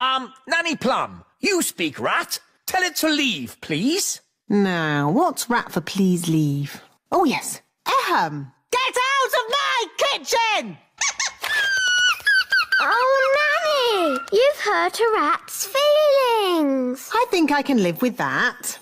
Um, Nanny Plum, you speak rat. Tell it to leave, please. Now, what's rat for please leave? Oh, yes. Ahem. Get out of my kitchen! Oh, Nanny, you've hurt a rat's feelings. I think I can live with that.